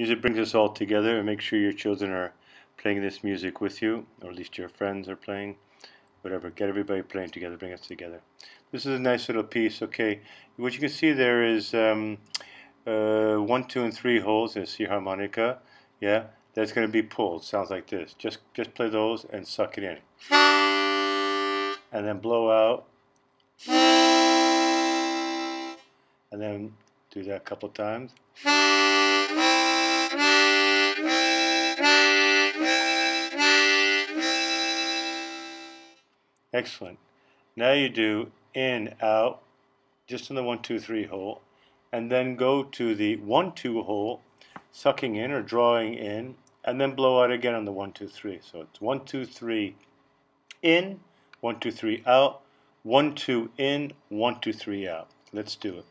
Music brings us all together and make sure your children are playing this music with you, or at least your friends are playing. Whatever, get everybody playing together, bring us together. This is a nice little piece. Okay, what you can see there is um, uh, one, two, and three holes in a C harmonica. Yeah, that's going to be pulled. Sounds like this. Just just play those and suck it in, and then blow out, and then do that a couple times. Excellent. Now you do in, out, just in the one, two, three hole, and then go to the one, two hole, sucking in or drawing in, and then blow out again on the one, two, three. So it's one, two, three, in, one, two, three, out, one, two, in, one, two, three, out. Let's do it.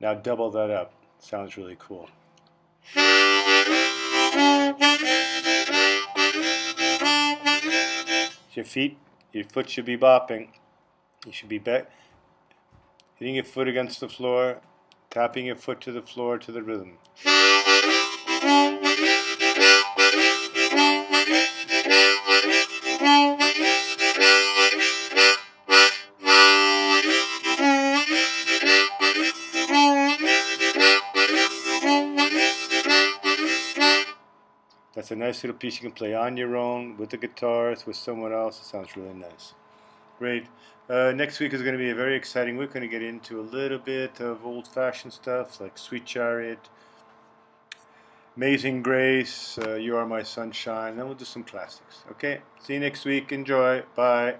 Now double that up. Sounds really cool. Your feet, your foot should be bopping. You should be back, hitting your foot against the floor, tapping your foot to the floor to the rhythm. That's a nice little piece you can play on your own, with the guitars, with someone else. It sounds really nice. Great. Uh, next week is going to be a very exciting week. We're going to get into a little bit of old-fashioned stuff like Sweet Chariot, Amazing Grace, uh, You Are My Sunshine. Then we'll do some classics. Okay? See you next week. Enjoy. Bye.